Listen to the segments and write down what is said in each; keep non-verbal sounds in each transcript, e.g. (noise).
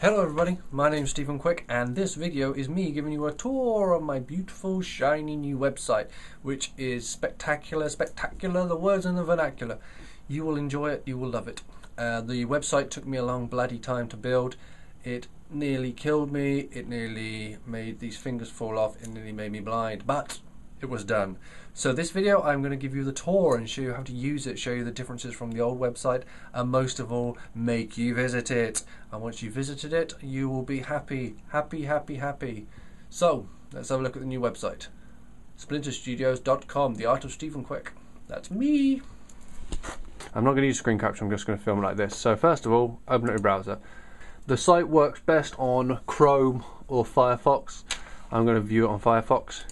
Hello everybody, my name is Stephen Quick and this video is me giving you a tour of my beautiful shiny new website which is spectacular, spectacular, the words in the vernacular. You will enjoy it, you will love it. Uh, the website took me a long bloody time to build. It nearly killed me, it nearly made these fingers fall off, it nearly made me blind, but it was done. So this video I'm going to give you the tour and show you how to use it, show you the differences from the old website and most of all make you visit it. And once you've visited it you will be happy, happy, happy, happy. So let's have a look at the new website. Splinteredstudios.com, the art of Stephen Quick. That's me. I'm not going to use screen capture, I'm just going to film like this. So first of all, open up your browser. The site works best on Chrome or Firefox. I'm going to view it on Firefox.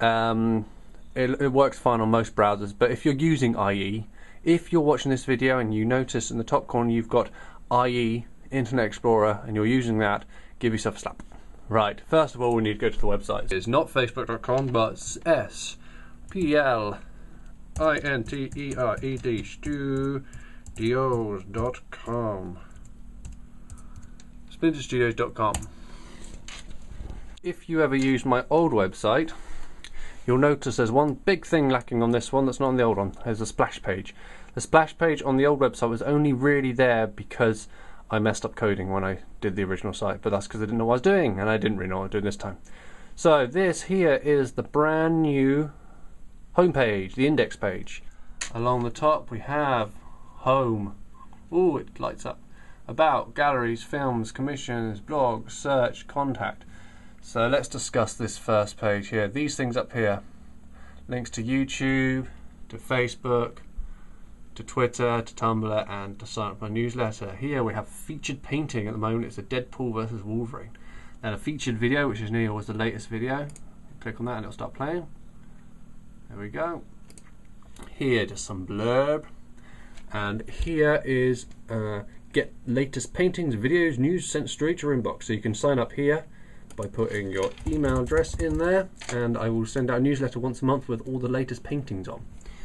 Um, it, it works fine on most browsers, but if you're using IE, if you're watching this video and you notice in the top corner you've got IE, Internet Explorer, and you're using that, give yourself a slap. Right, first of all, we need to go to the website. It's not facebook.com, but S P L I N T E R E D studios.com. Splinteredstudios.com. If you ever used my old website, you'll notice there's one big thing lacking on this one that's not on the old one. There's a splash page. The splash page on the old website was only really there because I messed up coding when I did the original site, but that's because I didn't know what I was doing and I didn't really know what I was doing this time. So this here is the brand new homepage, the index page. Along the top we have home. Oh, it lights up. About, galleries, films, commissions, blogs, search, contact. So let's discuss this first page here. These things up here. Links to YouTube, to Facebook, to Twitter, to Tumblr, and to sign up for my newsletter. Here we have featured painting at the moment. It's a Deadpool versus Wolverine. Then a featured video, which is new, was the latest video. Click on that and it'll start playing. There we go. Here, just some blurb. And here is uh, get latest paintings, videos, news sent straight to your inbox. So you can sign up here by putting your email address in there and I will send out a newsletter once a month with all the latest paintings on.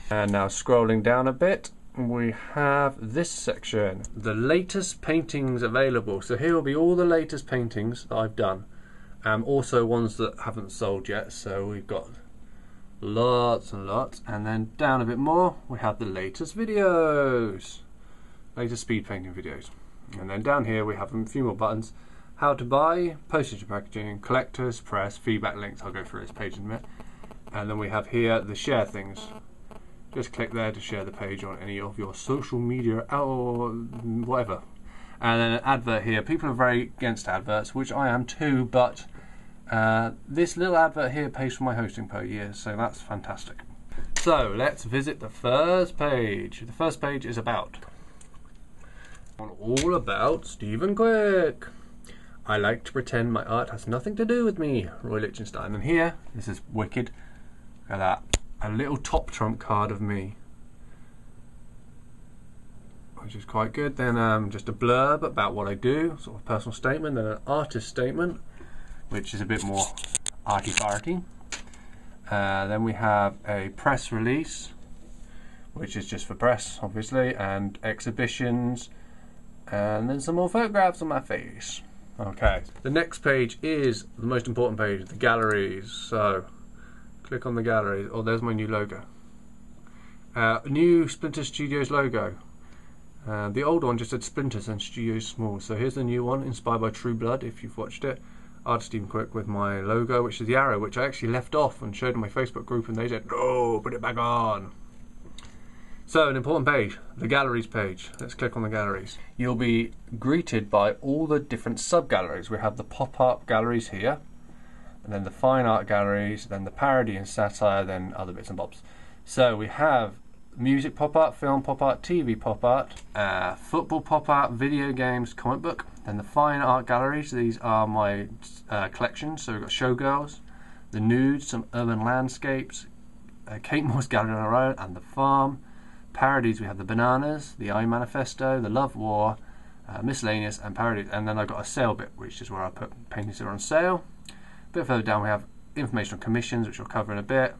And now scrolling down a bit we have this section, the latest paintings available. So here will be all the latest paintings that I've done. Um, also ones that haven't sold yet so we've got lots and lots and then down a bit more we have the latest videos latest speed painting videos and then down here we have a few more buttons how to buy, postage packaging, collectors, press, feedback links. I'll go through this page in a minute. And then we have here the share things. Just click there to share the page on any of your social media or whatever. And then an advert here. People are very against adverts, which I am too, but uh, this little advert here pays for my hosting per year, so that's fantastic. So let's visit the first page. The first page is about. All about Stephen Quick. I like to pretend my art has nothing to do with me, Roy Lichtenstein. And here, this is wicked. Look at that. A little top trump card of me. Which is quite good. Then um, just a blurb about what I do, sort of personal statement, then an artist statement, which is a bit more arty-farty. Uh, then we have a press release, which is just for press, obviously, and exhibitions, and then some more photographs of my face. Okay, the next page is the most important page, the galleries. So, click on the galleries. Oh, there's my new logo. Uh, new Splintered Studios logo. Uh, the old one just said Splintered Studios Small. So here's the new one, inspired by True Blood, if you've watched it. Artist Stephen Quick with my logo, which is the arrow, which I actually left off and showed in my Facebook group, and they said, no, put it back on. So, an important page, the galleries page. Let's click on the galleries. You'll be greeted by all the different sub-galleries. We have the pop-up galleries here, and then the fine art galleries, then the parody and satire, then other bits and bobs. So we have music pop art, film pop art, TV pop art, uh, football pop art, video games, comic book. Then the fine art galleries. These are my uh, collections. So we've got Showgirls, the nudes, some urban landscapes, uh, Kate Moss's gallery on her own, and the farm parodies we have the Bananas, the I Manifesto, the Love War, uh, miscellaneous, and parodies. And then I've got a sale bit, which is where I put paintings that are on sale. A bit further down, we have information on commissions, which I'll cover in a bit,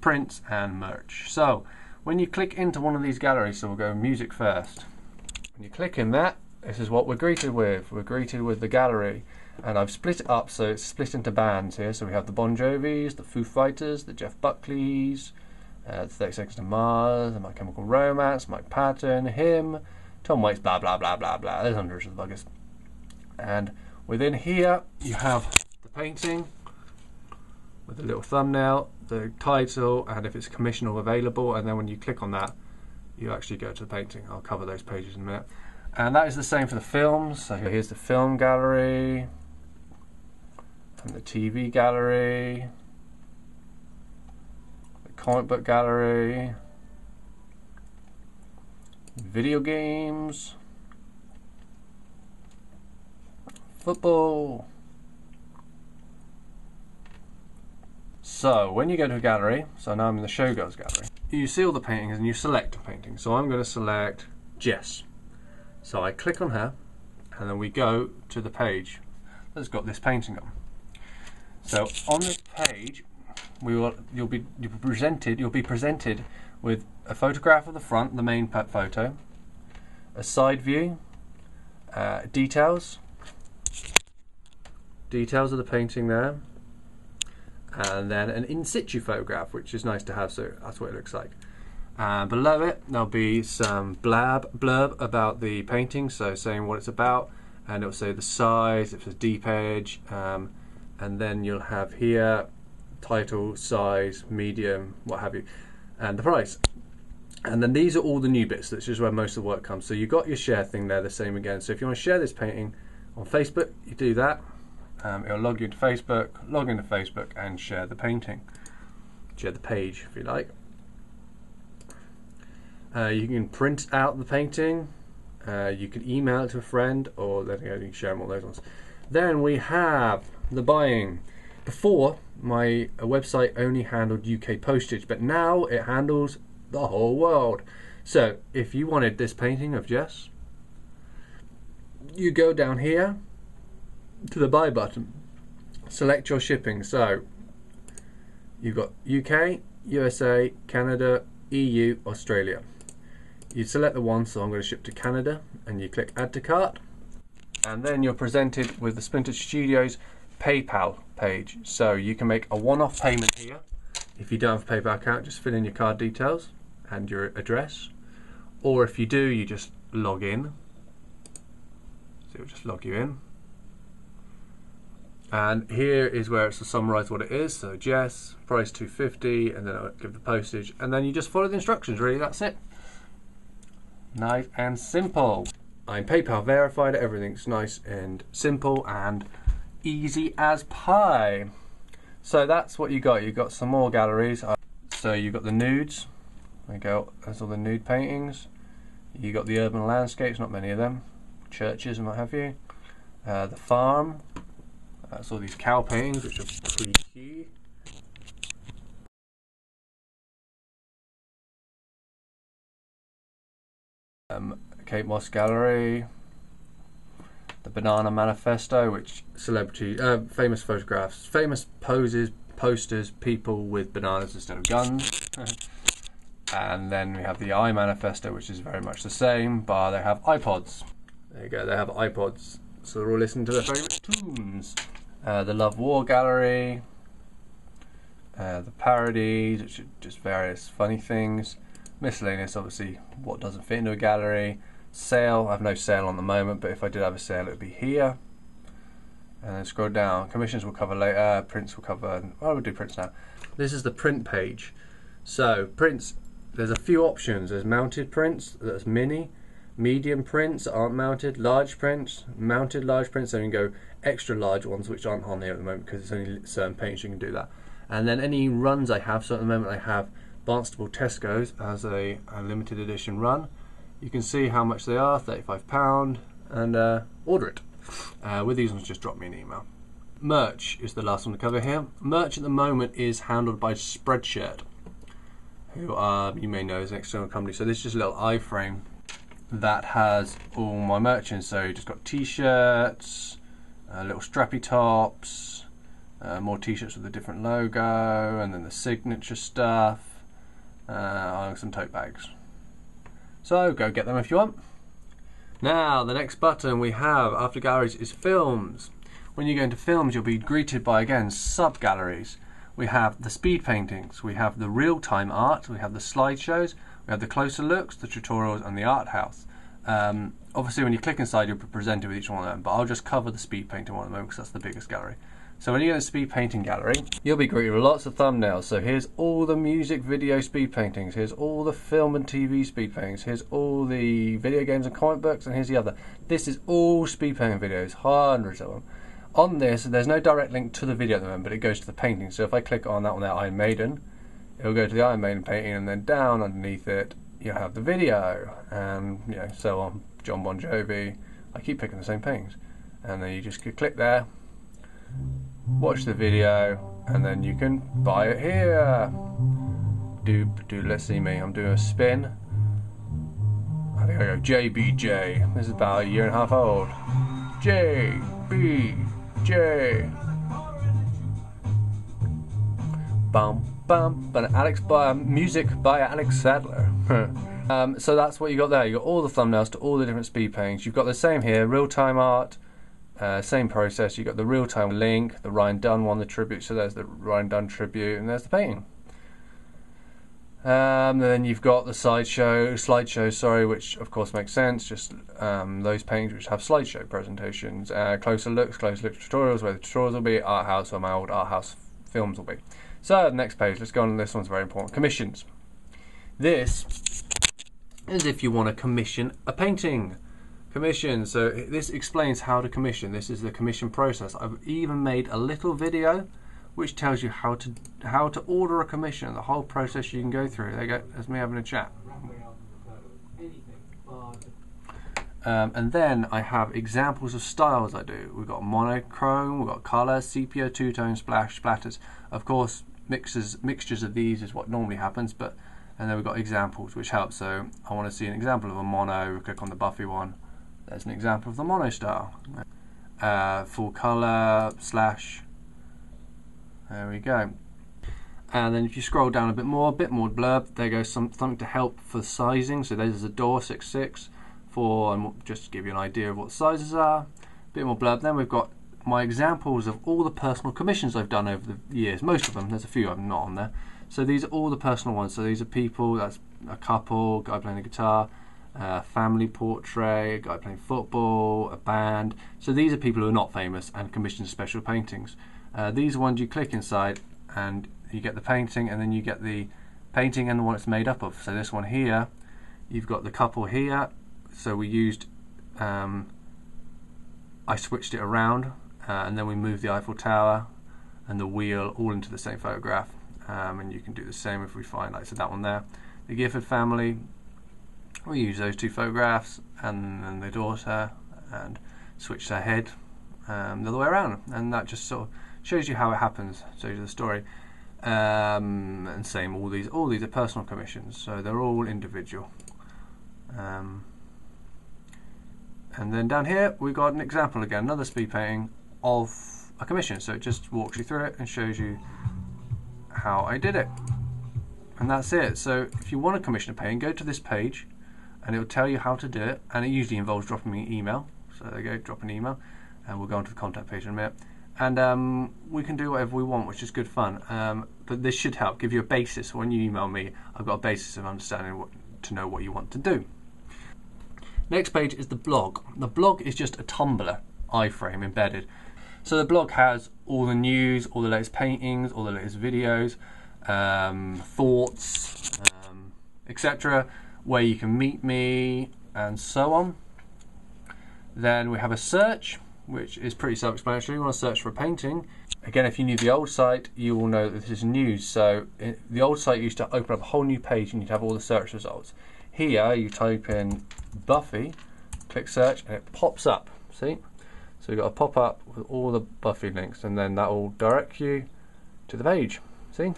prints, and merch. So when you click into one of these galleries, so we'll go music first. When you click in that, this is what we're greeted with. We're greeted with the gallery. And I've split it up so it's split into bands here. So we have the Bon Jovis, the Foo Fighters, the Jeff Buckleys, uh, 30 Seconds to Mars, My Chemical Romance, Mike Patton, him, Tom Waits, blah, blah, blah, blah, blah. There's hundreds of buggers. And within here, you have the painting with a little thumbnail, the title, and if it's commissionable available. And then when you click on that, you actually go to the painting. I'll cover those pages in a minute. And that is the same for the films. So here's the film gallery, and the TV gallery, comic book gallery, video games, football. So when you go to a gallery, so now I'm in the Showgirls gallery, you see all the paintings and you select a painting. So I'm going to select Jess. So I click on her and then we go to the page that's got this painting on. So on this page, we will you'll be you'll be presented you'll be presented with a photograph of the front, the main photo, a side view, uh, details, details of the painting there, and then an in situ photograph, which is nice to have. So that's what it looks like. And below it, there'll be some blab blurb about the painting, so saying what it's about, and it'll say the size, if it's a deep edge, um, and then you'll have here title, size, medium, what have you, and the price. And then these are all the new bits. That's just where most of the work comes. So you've got your share thing there, the same again. So if you want to share this painting on Facebook, you do that. Um, it'll log you into Facebook, log into Facebook, and share the painting. Share the page if you like. Uh, you can print out the painting. Uh, you can email it to a friend, or then you can share them all those ones. Then we have the buying. Before, my uh, website only handled UK postage, but now it handles the whole world. So, if you wanted this painting of Jess, you go down here to the buy button, select your shipping. So, you've got UK, USA, Canada, EU, Australia. You select the one, so I'm going to ship to Canada, and you click Add to Cart, and then you're presented with the Splintered Studios PayPal page. So you can make a one-off payment here. If you don't have a PayPal account, just fill in your card details and your address. Or if you do, you just log in. So it'll just log you in. And here is where it's to summarise what it is. So Jess, price 250, and then I'll give the postage, and then you just follow the instructions. Really, that's it. Nice and simple. I'm PayPal verified. Everything's nice and simple and easy as pie. So that's what you got. You got some more galleries. So you've got the nudes. There you go. There's all the nude paintings. You got the urban landscapes. Not many of them. Churches and what have you. Uh, the farm. That's all these cow paintings, which are pretty key. Um, Kate Moss Gallery, the Banana Manifesto, which celebrity, uh, famous photographs, famous poses, posters, people with bananas instead of guns. (laughs) and then we have the I Manifesto, which is very much the same, but they have iPods. There you go, they have iPods, so they're all listening to their favourite tunes. Uh, the Love War Gallery, uh, the parodies, which are just various funny things. Miscellaneous, obviously, what doesn't fit into a gallery. Sale, I have no sale on the moment, but if I did have a sale, it would be here. And then scroll down. Commissions will cover later. Prints will cover. Oh, we'll do prints now. This is the print page. So prints. There's a few options. There's mounted prints. That's mini. Medium prints aren't mounted. Large prints. Mounted large prints. So you can go extra large ones, which aren't on here at the moment because it's only certain paints you can do that. And then any runs I have. So at the moment I have Barnstaple Tesco's as a, a limited edition run. You can see how much they are, £35, and uh, order it. Uh, with these ones, just drop me an email. Merch is the last one to cover here. Merch at the moment is handled by Spreadshirt, who are, you may know, is an external company. So this is just a little iframe that has all my merch in. So just got t-shirts, uh, little strappy tops, uh, more t-shirts with a different logo, and then the signature stuff, uh, some tote bags. So go get them if you want. Now, the next button we have after galleries is films. When you go into films, you'll be greeted by, again, sub galleries. We have the speed paintings, we have the real time art, we have the slideshows, we have the closer looks, the tutorials, and the art house. Um, obviously, when you click inside, you'll be presented with each one of them, but I'll just cover the speed painting one at the moment because that's the biggest gallery. So when you go to the speed painting gallery, you'll be greeted with lots of thumbnails. So here's all the music video speed paintings, here's all the film and TV speed paintings, here's all the video games and comic books, and here's the other. This is all speed painting videos, hundreds of them. On this, there's no direct link to the video at the moment, but it goes to the painting. So if I click on that one there, Iron Maiden, it'll go to the Iron Maiden painting, and then down underneath it, you'll have the video, and you know, so on. John Bon Jovi. I keep picking the same things, and then you just click there watch the video, and then you can buy it here. Do, do, let's see me, I'm doing a spin. I think I go JBJ. This is about a year and a half old. JBJ. Bum, bum, but Alex by music by Alex Sadler. (laughs) um, so that's what you got there. You got all the thumbnails to all the different speed paintings. You've got the same here, real time art, uh, same process, you've got the real-time link, the Ryan Dunn one, the tribute, so there's the Ryan Dunn tribute, and there's the painting. Um, then you've got the slideshow, slideshow, sorry, which of course makes sense, just um, those paintings which have slideshow presentations, uh, closer looks, closer look tutorials, where the tutorials will be, art house, where my old art house films will be. So, next page, let's go on, this one's very important, commissions. This is if you want to commission a painting. Commission. So this explains how to commission. This is the commission process. I've even made a little video which tells you how to how to order a commission, the whole process you can go through. There go. There's me having a chat. Um, and then I have examples of styles I do. We've got monochrome, we've got color, sepia, two-tone, splash, splatters. Of course, mixes mixtures of these is what normally happens, but and then we've got examples which help. So I want to see an example of a mono. Click on the Buffy one. There's an example of the mono style. Uh, full color, slash. There we go. And then if you scroll down a bit more, a bit more blurb, there goes some, something to help for sizing. So there's a door 66 for, and just to give you an idea of what sizes are. A bit more blurb. Then we've got my examples of all the personal commissions I've done over the years. Most of them, there's a few them not on there. So these are all the personal ones. So these are people, that's a couple, guy playing a guitar, a family portrait, a guy playing football, a band. So these are people who are not famous and commission special paintings. Uh, these are ones you click inside and you get the painting and then you get the painting and the one it's made up of. So this one here, you've got the couple here. So we used, um, I switched it around uh, and then we moved the Eiffel Tower and the wheel all into the same photograph. Um, and you can do the same if we find, like, so that one there. The Gifford family, we use those two photographs and then the daughter and switch their head um, the other way around. And that just sort of shows you how it happens. Shows you the story. Um, and same all these all these are personal commissions so they're all individual. Um, and then down here we've got an example again another speed painting of a commission. So it just walks you through it and shows you how I did it. And that's it. So if you want to commission a painting go to this page and it will tell you how to do it and it usually involves dropping me an email. So there you go drop an email and we'll go onto the contact page in a minute. And um, we can do whatever we want which is good fun. Um, but this should help give you a basis. When you email me I've got a basis of understanding what, to know what you want to do. Next page is the blog. The blog is just a Tumblr iframe embedded. So the blog has all the news all the latest paintings all the latest videos um, thoughts um, etc where you can meet me, and so on. Then we have a search, which is pretty self-explanatory. You want to search for a painting. Again, if you knew the old site, you will know that this is news. So it, the old site used to open up a whole new page and you'd have all the search results. Here, you type in Buffy, click search, and it pops up. See? So you've got a pop-up with all the Buffy links, and then that will direct you to the page. See?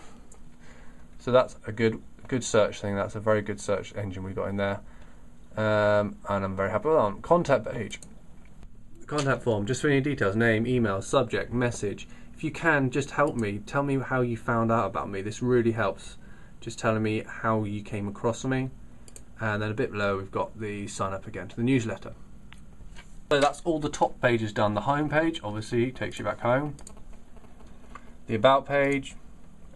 So that's a good good search thing. That's a very good search engine we got in there. Um, and I'm very happy with that. Contact page. Contact form, just for any details, name, email, subject, message. If you can, just help me. Tell me how you found out about me. This really helps. Just telling me how you came across me. And then a bit below, we've got the sign up again to the newsletter. So that's all the top pages done. The home page obviously takes you back home. The about page,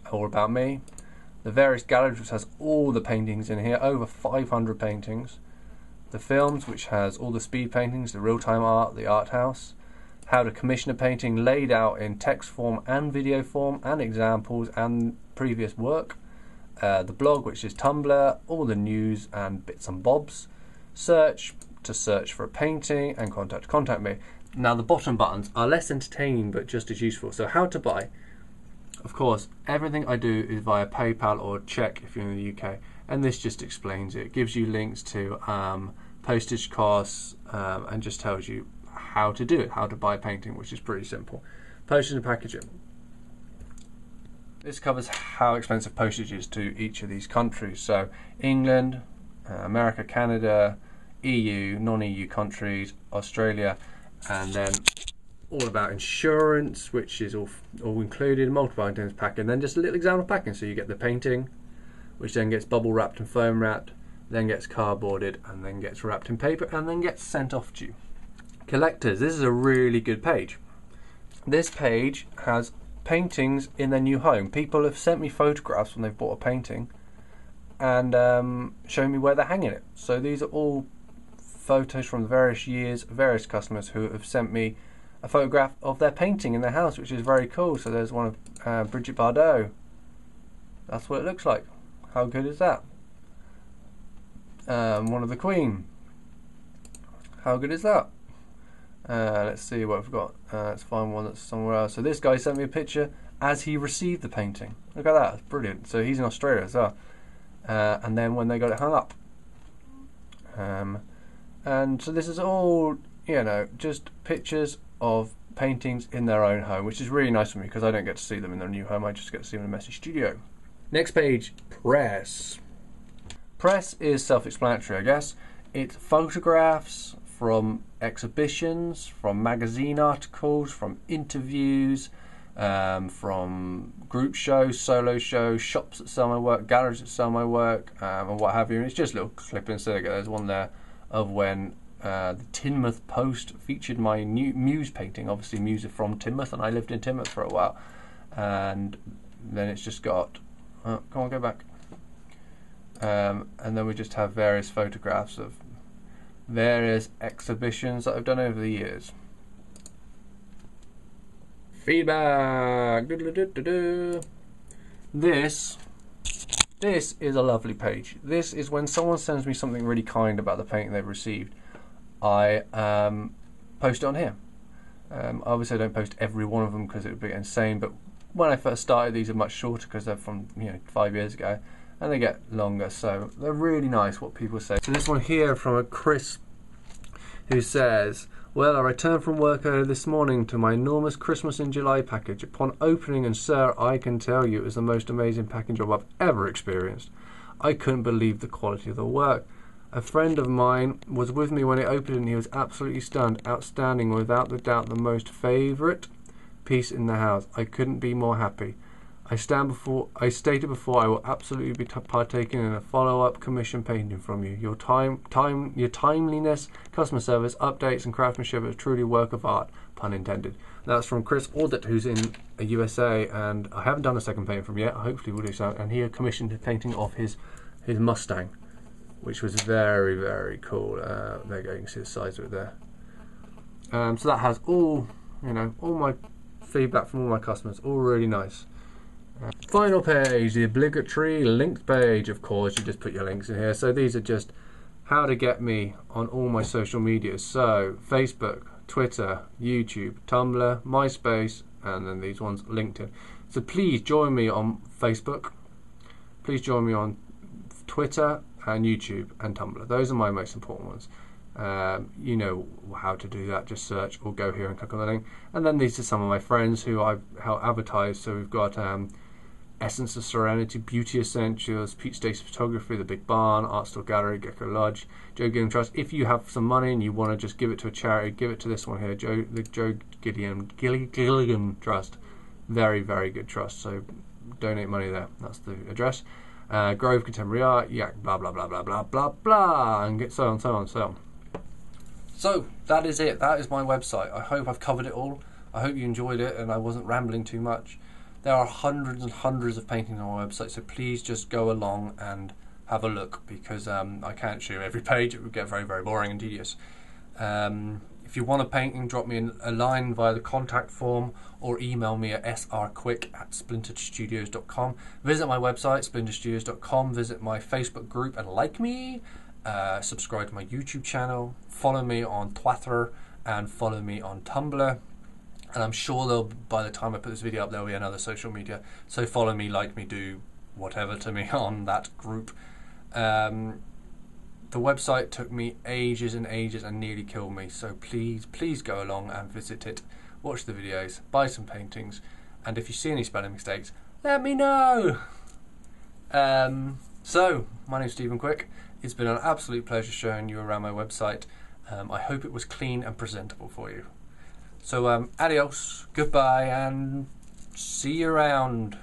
all about me. The various galleries which has all the paintings in here, over 500 paintings. The films which has all the speed paintings, the real-time art, the art house. How to commission a painting laid out in text form and video form and examples and previous work. Uh, the blog which is Tumblr, all the news and bits and bobs. Search, to search for a painting and contact contact me. Now the bottom buttons are less entertaining but just as useful. So how to buy. Of course, everything I do is via PayPal or check if you're in the UK, and this just explains it. It gives you links to um, postage costs um, and just tells you how to do it, how to buy painting, which is pretty simple. Postage and packaging. This covers how expensive postage is to each of these countries. So England, uh, America, Canada, EU, non-EU countries, Australia, and then all about insurance, which is all all included, multiple items pack, and then just a little example packing. So you get the painting, which then gets bubble wrapped and foam wrapped, then gets cardboarded, and then gets wrapped in paper, and then gets sent off to you. Collectors, this is a really good page. This page has paintings in their new home. People have sent me photographs when they've bought a painting and um, shown me where they're hanging it. So these are all photos from various years, various customers who have sent me a photograph of their painting in their house, which is very cool. So there's one of uh, Brigitte Bardot. That's what it looks like. How good is that? Um, one of the Queen. How good is that? Uh, let's see what we've got. Uh, let's find one that's somewhere else. So this guy sent me a picture as he received the painting. Look at that, it's brilliant. So he's in Australia as well. Uh, and then when they got it hung up. Um, and so this is all, you know, just pictures of paintings in their own home, which is really nice for me because I don't get to see them in their new home. I just get to see them in a messy studio. Next page, press. Press is self-explanatory, I guess. It's photographs from exhibitions, from magazine articles, from interviews, um, from group shows, solo shows, shops that sell my work, galleries that sell my work, um, and what have you. And it's just little clippings. So there's one there of when uh, the Teignmouth Post featured my new Muse painting. Obviously, Muse are from Teignmouth, and I lived in Teignmouth for a while. And then it's just got, oh, come on, go back. Um, and then we just have various photographs of various exhibitions that I've done over the years. Feedback. This, this is a lovely page. This is when someone sends me something really kind about the painting they've received. I um, post it on here. Um, obviously, I don't post every one of them because it would be insane. But when I first started, these are much shorter because they're from you know five years ago and they get longer. So they're really nice what people say. So this one here from a Chris who says, Well, I returned from work early this morning to my enormous Christmas in July package. Upon opening, and sir, I can tell you it was the most amazing packing job I've ever experienced. I couldn't believe the quality of the work. A friend of mine was with me when it opened and he was absolutely stunned. Outstanding, without the doubt, the most favourite piece in the house. I couldn't be more happy. I stand before. I stated before. I will absolutely be partaking in a follow-up commission painting from you. Your time, time, your timeliness, customer service, updates, and craftsmanship is truly work of art. Pun intended. That's from Chris Audit, who's in a USA, and I haven't done a second painting from yet. Hopefully, we'll do so. And he commissioned a painting of his his Mustang, which was very very cool. Uh, there you go. You can see the size of it there. Um, so that has all you know, all my feedback from all my customers. All really nice. Final page, the obligatory linked page. Of course, you just put your links in here. So these are just how to get me on all my social medias. So Facebook, Twitter, YouTube, Tumblr, MySpace, and then these ones LinkedIn. So please join me on Facebook. Please join me on Twitter and YouTube and Tumblr. Those are my most important ones. Um, you know how to do that. Just search or go here and click on the link. And then these are some of my friends who I've helped advertise. So we've got um, Essence of Serenity, Beauty Essentials, Pete Stacey Photography, The Big Barn, Art Store Gallery, Gecko Lodge, Joe Gideon Trust. If you have some money and you want to just give it to a charity, give it to this one here, Joe the Joe Gideon Gilligan Trust. Very, very good trust. So donate money there. That's the address. Uh, Grove Contemporary Art, yeah, blah blah blah blah blah blah blah, and get so on, so on, so on. So that is it. That is my website. I hope I've covered it all. I hope you enjoyed it and I wasn't rambling too much. There are hundreds and hundreds of paintings on my website, so please just go along and have a look because um, I can't show every (laughs) page. It would get very, very boring and tedious. Um, if you want a painting, drop me a line via the contact form or email me at srquick at splinteredstudios.com. Visit my website, splinteredstudios.com. Visit my Facebook group and like me. Uh, subscribe to my YouTube channel. Follow me on Twitter and follow me on Tumblr. And I'm sure there'll, by the time I put this video up, there'll be another social media. So follow me, like me, do whatever to me (laughs) on that group. Um, the website took me ages and ages and nearly killed me, so please, please go along and visit it, watch the videos, buy some paintings, and if you see any spelling mistakes, let me know! Um, so, my name's Stephen Quick. It's been an absolute pleasure showing you around my website. Um, I hope it was clean and presentable for you. So, um, adios, goodbye, and see you around.